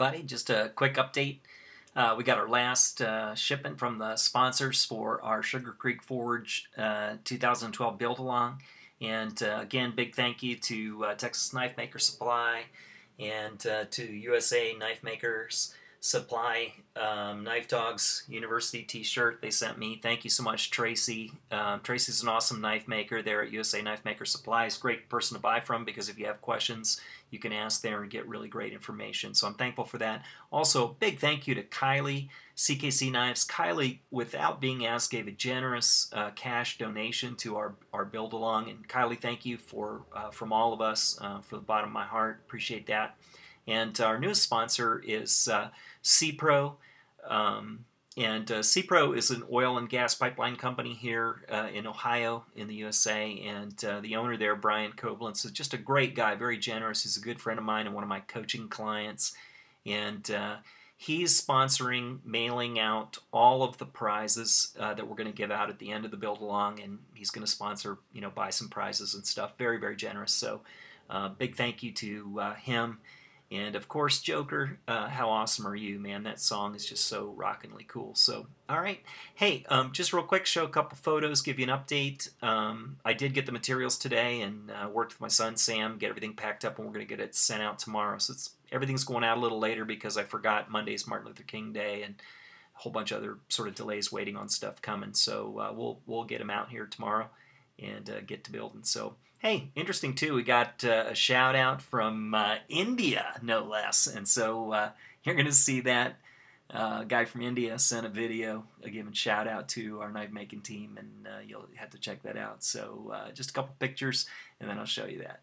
everybody. Just a quick update. Uh, we got our last uh, shipment from the sponsors for our Sugar Creek Forge uh, 2012 build along. And uh, again, big thank you to uh, Texas Knife Maker Supply and uh, to USA Knife Makers Supply um, Knife Dogs University T-shirt they sent me. Thank you so much, Tracy. Um, Tracy's an awesome knife maker there at USA Knife Maker Supplies. Great person to buy from because if you have questions, you can ask there and get really great information. So I'm thankful for that. Also, big thank you to Kyley CKC Knives. Kyley, without being asked, gave a generous uh, cash donation to our, our build along. And Kyley, thank you for uh, from all of us uh, for the bottom of my heart. Appreciate that. And our newest sponsor is uh, SeaPro. Um, and uh, SeaPro is an oil and gas pipeline company here uh, in Ohio, in the USA. And uh, the owner there, Brian Koblenz, is just a great guy, very generous. He's a good friend of mine and one of my coaching clients. And uh, he's sponsoring mailing out all of the prizes uh, that we're going to give out at the end of the build along. And he's going to sponsor, you know, buy some prizes and stuff. Very, very generous. So uh, big thank you to him and of course, Joker, uh, how awesome are you, man? That song is just so rockingly cool. So, all right. Hey, um, just real quick, show a couple photos, give you an update. Um, I did get the materials today and uh, worked with my son Sam, get everything packed up, and we're going to get it sent out tomorrow. So it's everything's going out a little later because I forgot Monday's Martin Luther King Day and a whole bunch of other sort of delays waiting on stuff coming. So uh, we'll we'll get them out here tomorrow and uh, get to building. So. Hey, interesting too. We got uh, a shout out from uh, India, no less. And so uh, you're going to see that uh, guy from India sent a video, a giving shout out to our knife making team, and uh, you'll have to check that out. So uh, just a couple pictures, and then I'll show you that.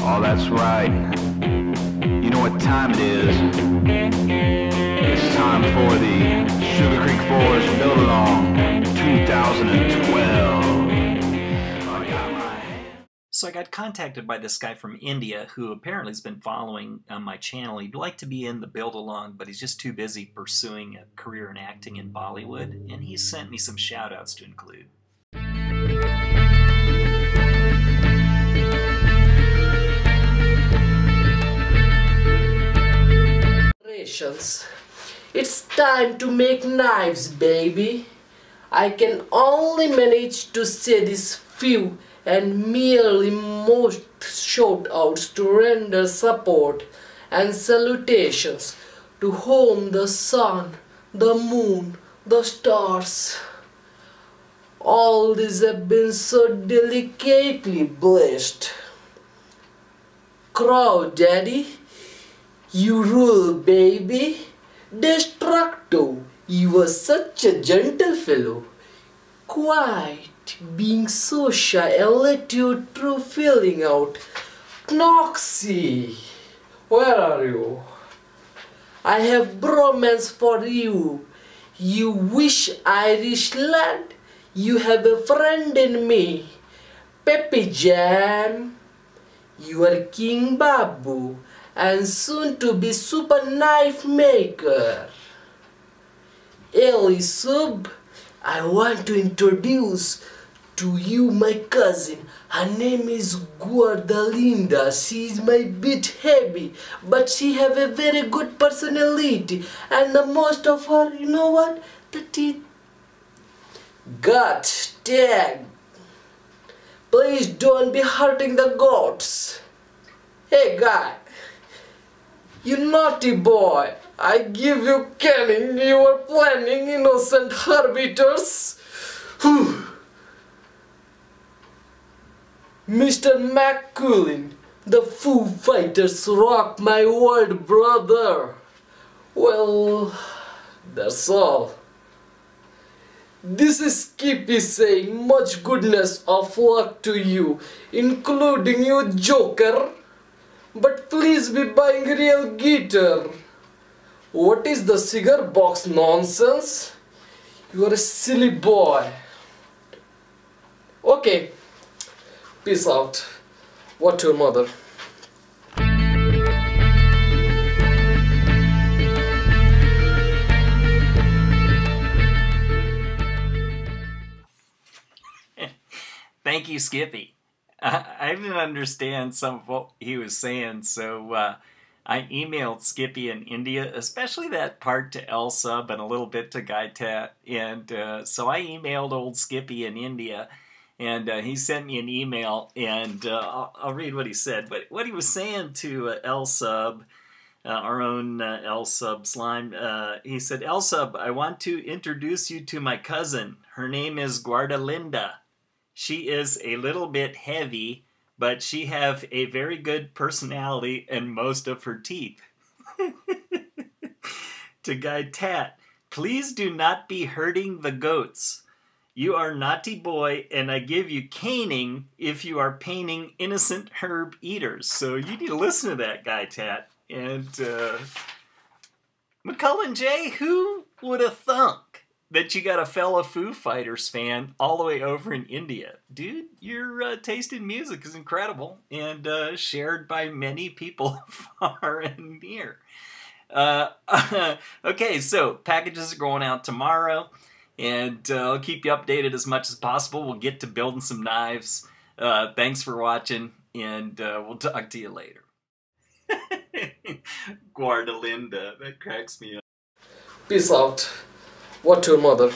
Oh, that's right what time it is. It's time for the Sugar Creek Forge Build Along 2012. So I got contacted by this guy from India who apparently has been following uh, my channel. He'd like to be in the build along, but he's just too busy pursuing a career in acting in Bollywood, and he sent me some shout outs to include. It's time to make knives, baby. I can only manage to say this few and merely most shout-outs to render support and salutations to whom the sun, the moon, the stars. All these have been so delicately blessed. Crow Daddy, you rule, baby. Destructo, you were such a gentle fellow. Quite being so shy, I let your true feeling out. Knoxy, where are you? I have bromance for you. You wish Irish land. you have a friend in me. Peppy Jam, you are King Babu and soon to be super knife maker. Eli Sub, I want to introduce to you my cousin. Her name is Guardalinda. She is my bit heavy, but she have a very good personality. And the most of her, you know what? That it got tag. Please don't be hurting the goats. Hey guy. You naughty boy! I give you canning, you are planning innocent arbiters! Mr. McCullin, the Foo Fighters rock my world, brother! Well, that's all. This is Skippy saying much goodness of luck to you, including you, Joker. But please be buying real guitar. What is the cigar box nonsense? You are a silly boy. Okay. Peace out. What your mother? Thank you, Skippy. I, I didn't understand some of what he was saying, so uh, I emailed Skippy in India, especially that part to El Sub and a little bit to Guy Tat. And uh, so I emailed old Skippy in India, and uh, he sent me an email, and uh, I'll, I'll, read what he said. But what he was saying to uh, Sub, uh, our own uh, El Sub slime, he said, El Sub, I want to introduce you to my cousin. Her name is Guardalinda. She is a little bit heavy but she have a very good personality and most of her teeth. to Guy Tat, please do not be hurting the goats. You are naughty boy, and I give you caning if you are painting innocent herb eaters. So you need to listen to that guy, Tat. And uh, McCullen J, who would have thunk? That you got a fellow Foo Fighters fan all the way over in India. Dude, your uh, taste in music is incredible and uh, shared by many people far and near. Uh, okay, so packages are going out tomorrow, and uh, I'll keep you updated as much as possible. We'll get to building some knives. Uh, thanks for watching, and uh, we'll talk to you later. Guardalinda, that cracks me up. Peace out. What to your mother?